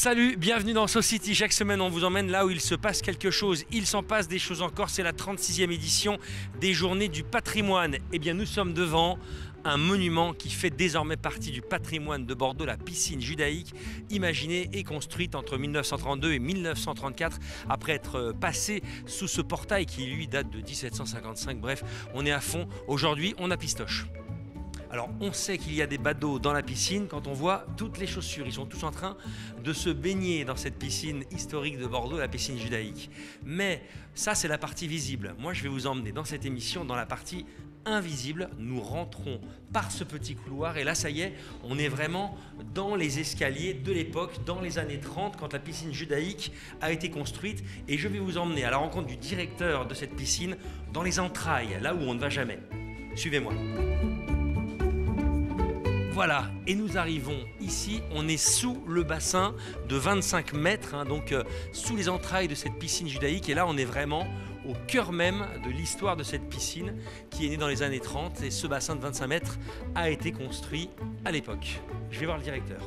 Salut, bienvenue dans Society. Chaque semaine, on vous emmène là où il se passe quelque chose. Il s'en passe des choses encore. C'est la 36e édition des Journées du patrimoine. Eh bien, nous sommes devant un monument qui fait désormais partie du patrimoine de Bordeaux, la piscine judaïque, imaginée et construite entre 1932 et 1934, après être passée sous ce portail qui lui date de 1755. Bref, on est à fond. Aujourd'hui, on a pistoche. Alors on sait qu'il y a des badauds dans la piscine quand on voit toutes les chaussures. Ils sont tous en train de se baigner dans cette piscine historique de Bordeaux, la piscine judaïque. Mais ça c'est la partie visible. Moi je vais vous emmener dans cette émission dans la partie invisible. Nous rentrons par ce petit couloir et là ça y est, on est vraiment dans les escaliers de l'époque, dans les années 30 quand la piscine judaïque a été construite et je vais vous emmener à la rencontre du directeur de cette piscine dans les entrailles, là où on ne va jamais. Suivez-moi. Voilà, et nous arrivons ici, on est sous le bassin de 25 mètres, hein, donc euh, sous les entrailles de cette piscine judaïque, et là on est vraiment au cœur même de l'histoire de cette piscine qui est née dans les années 30, et ce bassin de 25 mètres a été construit à l'époque. Je vais voir le directeur.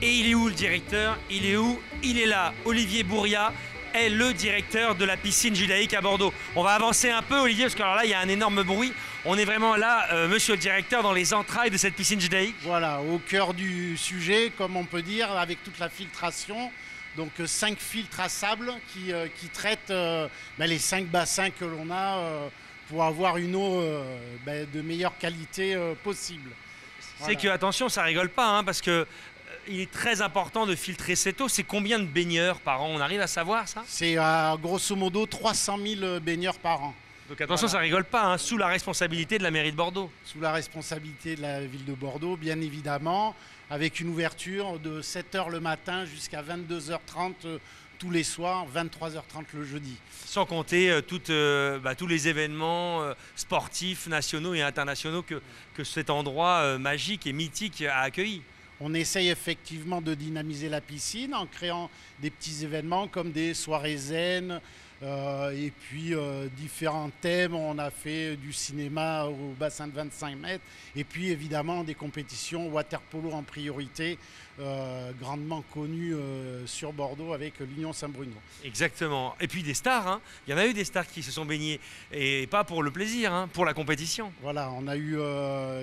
Et il est où le directeur? Il est où? Il est là, Olivier Bourria, est le directeur de la piscine judaïque à Bordeaux. On va avancer un peu, Olivier, parce que alors là, il y a un énorme bruit. On est vraiment là, euh, monsieur le directeur, dans les entrailles de cette piscine judaïque. Voilà, au cœur du sujet, comme on peut dire, avec toute la filtration. Donc euh, cinq filtres à sable qui, euh, qui traitent ben, les cinq bassins que l'on a pour avoir une eau ben, de meilleure qualité possible. C'est que, attention, ça rigole pas, hein, parce que il est très important de filtrer cette eau. C'est combien de baigneurs par an? On arrive à savoir ça? C'est à grosso modo 300 000 baigneurs par an. Donc attention, ça rigole pas, hein, sous la responsabilité de la mairie de Bordeaux. Sous la responsabilité de la ville de Bordeaux, bien évidemment, avec une ouverture de 7h le matin jusqu'à 22h30 euh, tous les soirs, 23h30 le jeudi. Sans compter euh, euh, bah, tous les événements sportifs nationaux et internationaux que, que cet endroit magique et mythique a accueilli. On essaye effectivement de dynamiser la piscine en créant des petits événements comme des soirées zen, et puis euh, différents thèmes. On a fait du cinéma au bassin de 25 mètres. Et puis évidemment des compétitions water polo en priorité, euh, grandement connues sur Bordeaux avec l'Union Saint-Bruno. Exactement. Et puis des stars. Hein. Il y en a eu des stars qui se sont baignés. Et pas pour le plaisir, hein, pour la compétition. Voilà, on a eu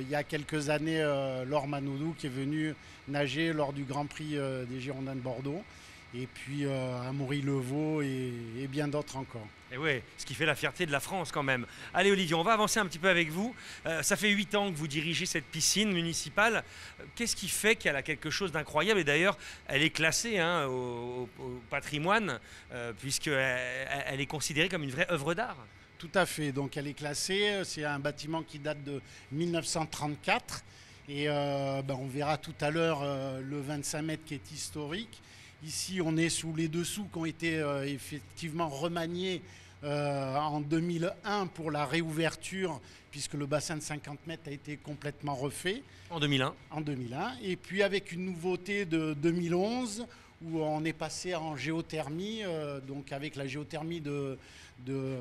il y a quelques années Laure Manoudou qui est venu nager lors du Grand Prix des Girondins de Bordeaux et puis euh, Amaury Levaux et, et bien d'autres encore. Et oui, ce qui fait la fierté de la France quand même. Allez Olivier, on va avancer un petit peu avec vous. Euh, ça fait huit ans que vous dirigez cette piscine municipale. Qu'est-ce qui fait qu'elle a quelque chose d'incroyable? Et d'ailleurs, elle est classée hein, au, patrimoine, euh, puisqu'elle elle est considérée comme une vraie œuvre d'art. Tout à fait, donc elle est classée. C'est un bâtiment qui date de 1934. Et euh, ben, on verra tout à l'heure le 25 mètres qui est historique. Ici, on est sous les dessous qui ont été euh, effectivement remaniés euh, en 2001 pour la réouverture, puisque le bassin de 50 mètres a été complètement refait. En 2001 En 2001. Et puis avec une nouveauté de 2011, où on est passé en géothermie, euh, donc avec la géothermie de, de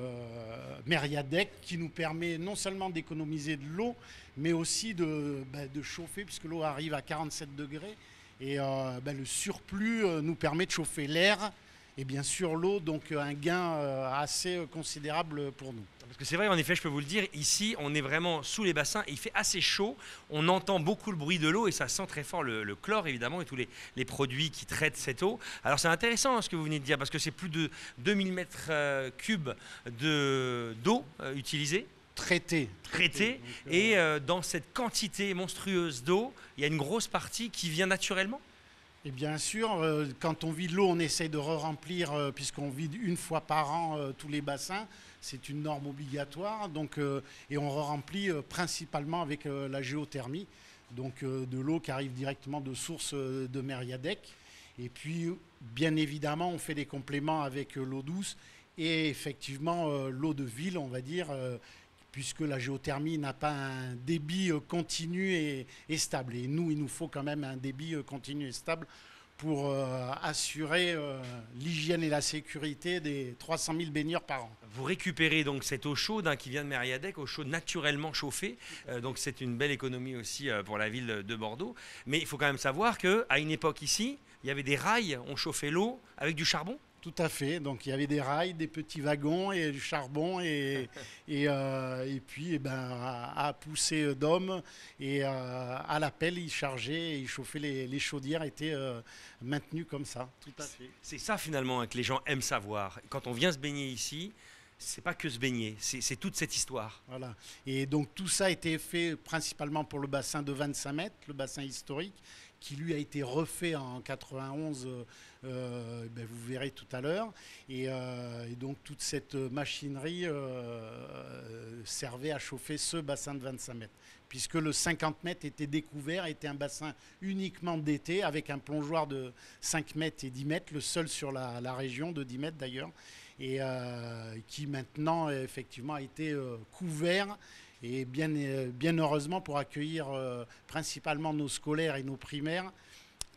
Meriadec, qui nous permet non seulement d'économiser de l'eau, mais aussi de, de chauffer, puisque l'eau arrive à 47 degrés. Et euh, ben, le surplus euh, nous permet de chauffer l'air et bien sûr l'eau, donc euh, un gain assez considérable pour nous. Parce que c'est vrai, en effet, je peux vous le dire, ici, on est vraiment sous les bassins, il fait assez chaud, on entend beaucoup le bruit de l'eau et ça sent très fort le, chlore, évidemment, et tous les, produits qui traitent cette eau. Alors c'est intéressant hein, ce que vous venez de dire, parce que c'est plus de 2000 mètres cubes d'eau utilisée traité. Traité. Et euh, dans cette quantité monstrueuse d'eau, il y a une grosse partie qui vient naturellement? Et bien sûr, euh, quand on vide l'eau, on essaye de re-remplir, euh, puisqu'on vide une fois par an tous les bassins. C'est une norme obligatoire. Donc, et on re-remplit principalement avec la géothermie, donc de l'eau qui arrive directement de source de Meriadec. Et puis, bien évidemment, on fait des compléments avec l'eau douce et effectivement l'eau de ville, on va dire, puisque la géothermie n'a pas un débit euh, continu et, stable. Et nous, il nous faut quand même un débit euh, continu et stable pour euh, assurer l'hygiène et la sécurité des 300 000 baigneurs par an. Vous récupérez donc cette eau chaude hein, qui vient de Mériadec, eau chaude naturellement chauffée. Donc c'est une belle économie aussi pour la ville de Bordeaux. Mais il faut quand même savoir qu'à une époque ici, il y avait des rails, on chauffait l'eau avec du charbon. Tout à fait. Donc il y avait des rails, des petits wagons et du charbon et, et, euh, et puis eh ben, à, à pousser d'hommes et euh, à l'appel ils chargeaient et ils chauffaient les, les chaudières étaient euh, maintenues comme ça. Tout à fait. C'est ça finalement hein, que les gens aiment savoir. Quand on vient se baigner ici, c'est pas que se baigner, c'est c'est toute cette histoire. Voilà. Et donc tout ça a été fait principalement pour le bassin de 25 mètres, le bassin historique, qui lui a été refait en 91, euh, euh, ben, vous verrez tout à l'heure. Et, euh, donc toute cette machinerie servait à chauffer ce bassin de 25 mètres. Puisque le 50 mètres était découvert, était un bassin uniquement d'été, avec un plongeoir de 5 mètres et 10 mètres, le seul sur la, la région de 10 mètres d'ailleurs, et qui maintenant effectivement a été couvert et bien, euh, bien heureusement pour accueillir euh, principalement nos scolaires et nos primaires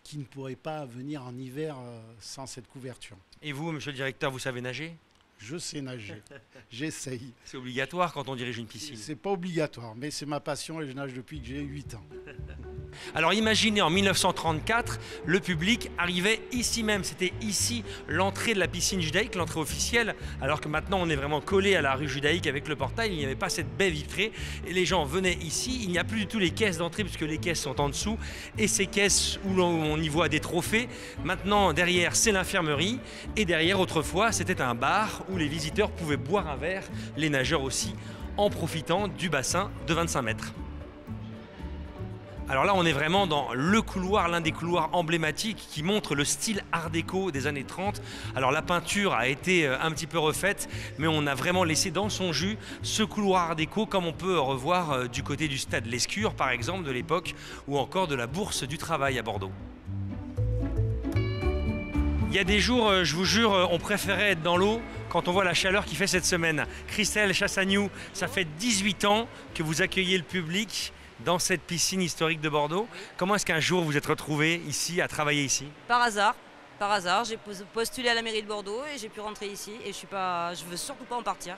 qui ne pourraient pas venir en hiver euh, sans cette couverture. Et vous, monsieur le directeur, vous savez nager? Je sais nager, j'essaye. C'est obligatoire quand on dirige une piscine. C'est pas obligatoire, mais c'est ma passion et je nage depuis que j'ai 8 ans. Alors imaginez en 1934, le public arrivait ici même, c'était ici l'entrée de la piscine judaïque, l'entrée officielle, alors que maintenant on est vraiment collé à la rue judaïque avec le portail, il n'y avait pas cette baie vitrée, et les gens venaient ici, il n'y a plus du tout les caisses d'entrée puisque les caisses sont en dessous, et ces caisses où on y voit des trophées, maintenant derrière c'est l'infirmerie, et derrière autrefois c'était un bar où les visiteurs pouvaient boire un verre, les nageurs aussi, en profitant du bassin de 25 mètres. Alors là, on est vraiment dans le couloir, l'un des couloirs emblématiques qui montre le style art déco des années 30. Alors la peinture a été euh, un petit peu refaite, mais on a vraiment laissé dans son jus ce couloir art déco comme on peut revoir euh, du côté du stade Lescure, par exemple, de l'époque, ou encore de la Bourse du Travail à Bordeaux. Il y a des jours, euh, je vous jure, on préférait être dans l'eau quand on voit la chaleur qu'il fait cette semaine. Christelle Chassagnou, ça fait 18 ans que vous accueillez le public dans cette piscine historique de Bordeaux. Comment est-ce qu'un jour vous êtes retrouvé ici, à travailler ici? Par hasard. Par hasard, j'ai pos- postulé à la mairie de Bordeaux et j'ai pu rentrer ici et je suis pas, je veux surtout pas en partir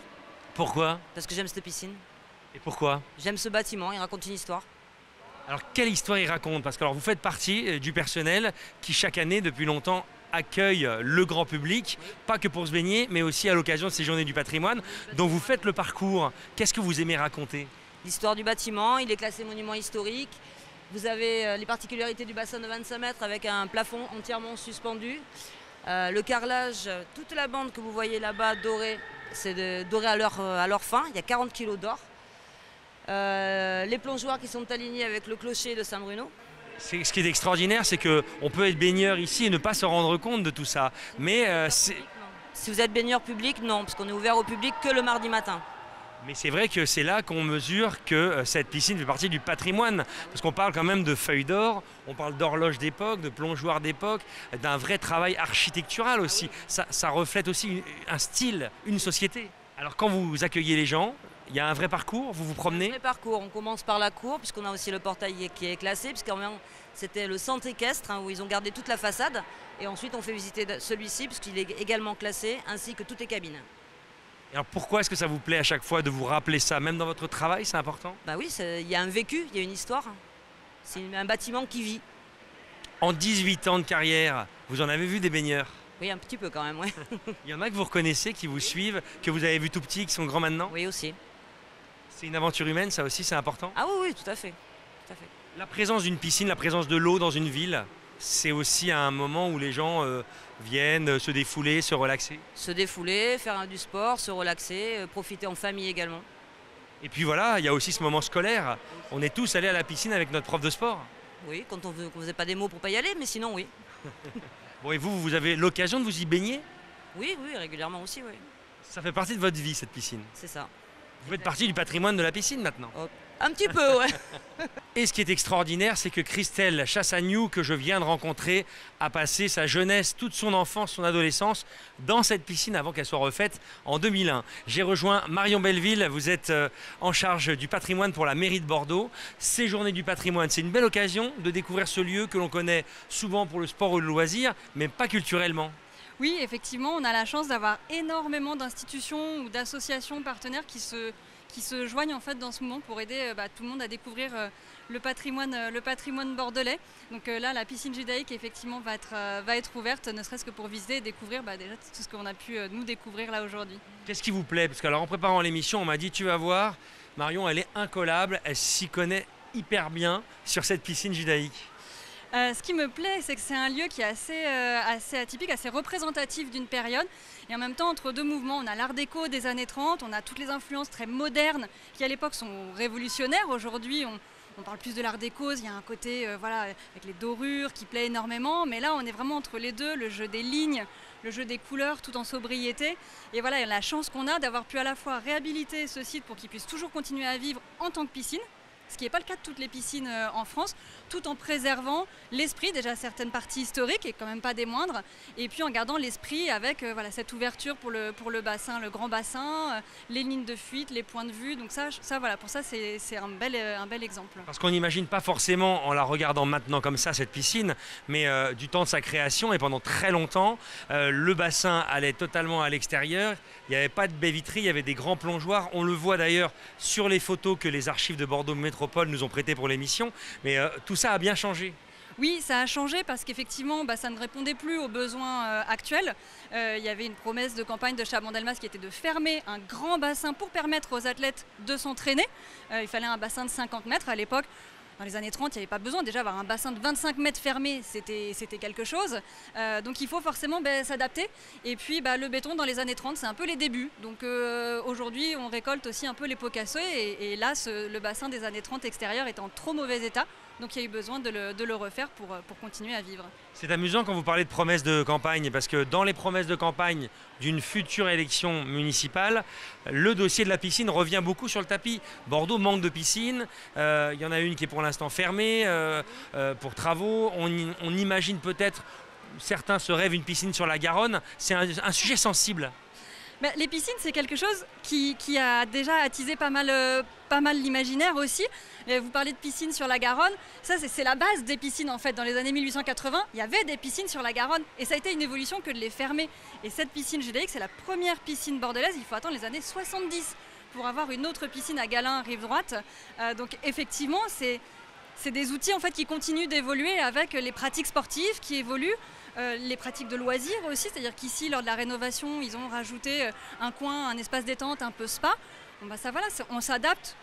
Pourquoi? Parce que j'aime cette piscine. Et pourquoi? J'aime ce bâtiment, il raconte une histoire. Alors quelle histoire il raconte? Parce que alors, vous faites partie euh, du personnel qui chaque année, depuis longtemps, accueille euh, le grand public, pas que pour se baigner, mais aussi à l'occasion de ces journées du patrimoine. Donc vous faites le parcours. Qu'est-ce que vous aimez raconter? L'histoire du bâtiment, il est classé monument historique. Vous avez euh, les particularités du bassin de 25 mètres avec un plafond entièrement suspendu. Euh, le carrelage, toute la bande que vous voyez là-bas dorée, c'est doré à leur, euh, à leur fin. Il y a 40 kilos d'or. Euh, les plongeoires qui sont alignés avec le clocher de Saint-Bruno. Ce qui est extraordinaire, c'est que on peut être baigneur ici et ne pas se rendre compte de tout ça. Mais euh, Si vous êtes baigneur public, non, parce qu'on est ouvert au public que le mardi matin. Mais c'est vrai que c'est là qu'on mesure que euh, cette piscine fait partie du patrimoine. Parce qu'on parle quand même de feuilles d'or, on parle d'horloge d'époque, de plongeoir d'époque, d'un vrai travail architectural aussi. Ça, reflète aussi un style, une société. Alors quand vous accueillez les gens, il y a un vrai parcours, vous vous promenez Le parcours, on commence par la cour, puisqu'on a aussi le portail qui est classé, puisqu'en même c'était le centre équestre, hein, où ils ont gardé toute la façade. Et ensuite, on fait visiter celui-ci, puisqu'il est également classé, ainsi que toutes les cabines. Alors pourquoi est-ce que ça vous plaît à chaque fois de vous rappeler ça Même dans votre travail, c'est important? Bah oui, il y a un vécu, il y a une histoire. C'est un bâtiment qui vit. En 18 ans de carrière, vous en avez vu des baigneurs? Oui, un petit peu quand même, ouais. Il y en a que vous reconnaissez, qui vous suivent, que vous avez vu tout petit, qui sont grands maintenant? Oui, aussi. C'est une aventure humaine, ça aussi, c'est important? Ah oui, oui, tout à fait. Tout à fait. La présence d'une piscine, la présence de l'eau dans une ville, c'est aussi un moment où les gens euh, viennent euh, se défouler, se relaxer. Se défouler, faire du sport, se relaxer, euh, profiter en famille également. Et puis voilà, il y a aussi ce moment scolaire. On est tous allés à la piscine avec notre prof de sport. Oui, quand on ne faisait pas des mots pour pas y aller, mais sinon, oui. Bon, et vous, vous avez l'occasion de vous y baigner? Oui, oui, régulièrement aussi, oui. Ça fait partie de votre vie, cette piscine? C'est ça. Vous faites partie du patrimoine de la piscine maintenant? Un petit peu, ouais. Et ce qui est extraordinaire, c'est que Christelle Chassagnou, que je viens de rencontrer, a passé sa jeunesse, toute son enfance, son adolescence dans cette piscine avant qu'elle soit refaite en 2001. J'ai rejoint Marion Belleville, vous êtes euh, en charge du patrimoine pour la mairie de Bordeaux. Ces journées du patrimoine, c'est une belle occasion de découvrir ce lieu que l'on connaît souvent pour le sport ou le loisir, mais pas culturellement. Oui, effectivement, on a la chance d'avoir énormément d'institutions ou d'associations partenaires qui se, qui se joignent en fait dans ce moment pour aider euh, bah, tout le monde à découvrir euh, le patrimoine, euh, le patrimoine bordelais. Donc là, la piscine judaïque effectivement va être, va être ouverte, ne serait-ce que pour visiter et découvrir bah, déjà tout ce qu'on a pu nous découvrir là aujourd'hui. Qu'est-ce qui vous plaît? Parce qu'alors en préparant l'émission, on m'a dit tu vas voir, Marion, elle est incollable, elle s'y connaît hyper bien sur cette piscine judaïque. Euh, ce qui me plaît, c'est que c'est un lieu qui est assez, euh, assez atypique, assez représentatif d'une période. Et en même temps, entre deux mouvements, on a l'art déco des années 30, on a toutes les influences très modernes qui à l'époque sont révolutionnaires. Aujourd'hui, on, parle plus de l'art déco, il y a un côté euh, voilà, avec les dorures qui plaît énormément. Mais là, on est vraiment entre les deux, le jeu des lignes, le jeu des couleurs tout en sobriété. Et voilà, la chance qu'on a d'avoir pu à la fois réhabiliter ce site pour qu'il puisse toujours continuer à vivre en tant que piscine, ce qui n'est pas le cas de toutes les piscines euh, en France, tout en préservant l'esprit, déjà certaines parties historiques et quand même pas des moindres, et puis en gardant l'esprit avec euh, voilà, cette ouverture pour le, pour le bassin, le grand bassin, euh, les lignes de fuite, les points de vue. Donc ça, ça voilà, pour ça c'est un bel, un bel exemple. Parce qu'on n'imagine pas forcément en la regardant maintenant comme ça cette piscine, mais du temps de sa création et pendant très longtemps, le bassin allait totalement à l'extérieur, il n'y avait pas de baie vitrée, il y avait des grands plongeoirs. On le voit d'ailleurs sur les photos que les archives de Bordeaux Nous ont prêté pour l'émission. Mais euh, tout ça a bien changé. Oui, ça a changé parce qu'effectivement, bah, ça ne répondait plus aux besoins euh, actuels. Euh, il y avait une promesse de campagne de Chabandelmas qui était de fermer un grand bassin pour permettre aux athlètes de s'entraîner. il fallait un bassin de 50 mètres à l'époque. Dans les années 30, il n'y avait pas besoin. Déjà, avoir un bassin de 25 mètres fermé, c'était quelque chose. Euh, donc il faut forcément ben, s'adapter. Et puis bah, le béton, dans les années 30, c'est un peu les débuts. Donc euh, aujourd'hui, on récolte aussi un peu les pots cassés. Et, là, le bassin des années 30 extérieur est en trop mauvais état. Donc il y a eu besoin de le, refaire pour, pour, continuer à vivre. C'est amusant quand vous parlez de promesses de campagne, parce que dans les promesses de campagne d'une future élection municipale, le dossier de la piscine revient beaucoup sur le tapis. Bordeaux manque de piscine, euh, il y en a une qui est pour l'instant fermée euh, euh, pour travaux. On, imagine peut-être, certains se rêvent une piscine sur la Garonne. C'est un sujet sensible. Bah, les piscines, c'est quelque chose qui, a déjà attisé pas mal, euh, pas mal l'imaginaire aussi. vous parlez de piscines sur la Garonne. Ça, c'est la base des piscines en fait. Dans les années 1880, il y avait des piscines sur la Garonne et ça a été une évolution que de les fermer. Et cette piscine judaïque, c'est la première piscine bordelaise. Il faut attendre les années 70 pour avoir une autre piscine à Galin, rive droite. Euh, donc effectivement, c'est c'est des outils en fait qui continuent d'évoluer avec les pratiques sportives qui évoluent. Euh, les pratiques de loisirs aussi, c'est-à-dire qu'ici, lors de la rénovation, ils ont rajouté euh, un coin, un espace détente, un peu spa. Bah ça, voilà, on s'adapte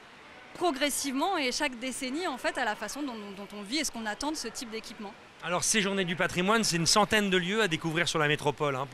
progressivement et chaque décennie en fait à la façon dont, on vit et ce qu'on attend de ce type d'équipement. Alors ces journées du patrimoine, c'est une centaine de lieux à découvrir sur la métropole hein,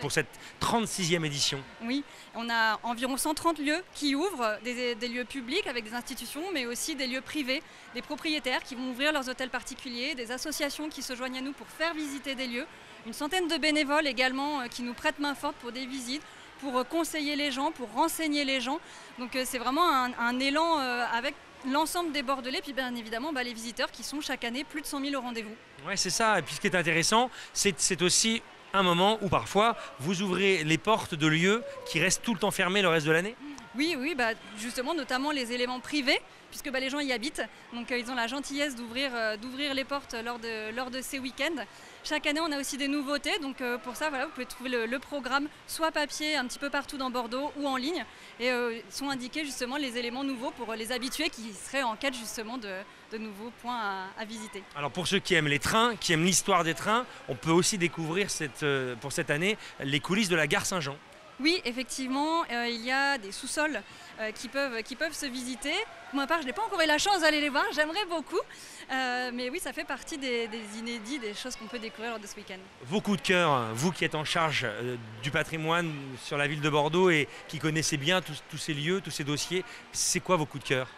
pour cette 36e édition. Oui, on a environ 130 lieux qui ouvrent, des, lieux publics avec des institutions, mais aussi des lieux privés, des propriétaires qui vont ouvrir leurs hôtels particuliers, des associations qui se joignent à nous pour faire visiter des lieux, une centaine de bénévoles également euh, qui nous prêtent main forte pour des visites pour euh, conseiller les gens, pour renseigner les gens. Donc euh, c'est vraiment un, élan avec l'ensemble des Bordelais, puis bien évidemment bah, les visiteurs qui sont chaque année plus de 100 000 au rendez-vous. Oui, c'est ça. Et puis ce qui est intéressant, c'est aussi un moment où parfois vous ouvrez les portes de lieux qui restent tout le temps fermés le reste de l'année Oui, oui, bah, justement, notamment les éléments privés, puisque bah, les gens y habitent. Donc euh, ils ont la gentillesse d'ouvrir euh, les portes lors de, lors de ces week-ends. Chaque année, on a aussi des nouveautés. Donc euh, pour ça, voilà, vous pouvez trouver le, programme soit papier un petit peu partout dans Bordeaux ou en ligne. Et sont indiqués justement les éléments nouveaux pour les habitués qui seraient en quête justement de, de nouveaux points à, visiter. Alors pour ceux qui aiment les trains, qui aiment l'histoire des trains, on peut aussi découvrir cette, euh, pour cette année les coulisses de la gare Saint-Jean. Oui, effectivement, euh, il y a des sous-sols euh, qui, peuvent, qui peuvent se visiter. Pour ma part, je n'ai pas encore eu la chance d'aller les voir, j'aimerais beaucoup. Mais oui, ça fait partie des, inédits, des choses qu'on peut découvrir lors de ce week-end. Vos coups de cœur, vous qui êtes en charge du patrimoine sur la ville de Bordeaux et qui connaissez bien tous, tous ces lieux, tous ces dossiers, c'est quoi vos coups de cœur?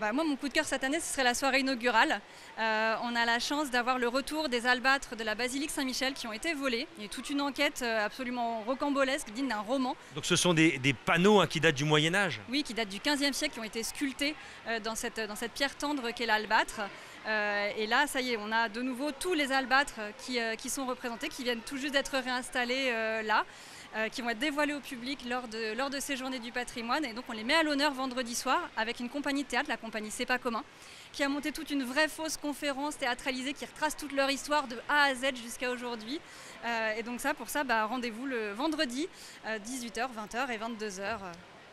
Bah, moi, mon coup de cœur cette année, ce serait la soirée inaugurale. Euh, on a la chance d'avoir le retour des albâtres de la basilique Saint-Michel qui ont été volés. Il y a toute une enquête euh, absolument rocambolesque, digne d'un roman. Donc ce sont des, panneaux hein, qui datent du Moyen Âge? Oui, qui datent du 15e siècle, qui ont été sculptés euh, dans, cette, dans cette pierre tendre qu'est l'albâtre. Et là, ça y est, on a de nouveau tous les albâtres qui, qui sont représentés, qui viennent tout juste d'être réinstallés là. Euh, qui vont être dévoilés au public lors de, ces journées du patrimoine. Et donc on les met à l'honneur vendredi soir avec une compagnie de théâtre, la compagnie C'est pas commun, qui a monté toute une vraie fausse conférence théâtralisée qui retrace toute leur histoire de A à Z jusqu'à aujourd'hui. Euh, et donc ça, pour ça, bah, rendez-vous le vendredi, 18h, euh, 20h et 22h.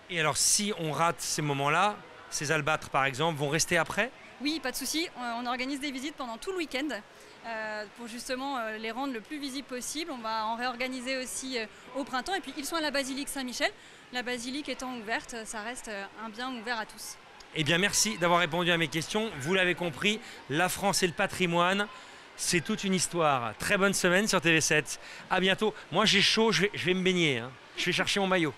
Et alors si on rate ces moments-là, ces albâtres par exemple vont rester après? Oui, pas de souci. On organise des visites pendant tout le week-end. Euh, pour justement euh, les rendre le plus visibles possible. On va en réorganiser aussi euh, au printemps. Et puis ils sont à la basilique Saint-Michel. La basilique étant ouverte, ça reste un bien ouvert à tous. Eh bien merci d'avoir répondu à mes questions. Vous l'avez compris, la France et le patrimoine. C'est toute une histoire. Très bonne semaine sur TV7. À bientôt. Moi j'ai chaud, je vais, me baigner. Hein. Je vais chercher mon maillot.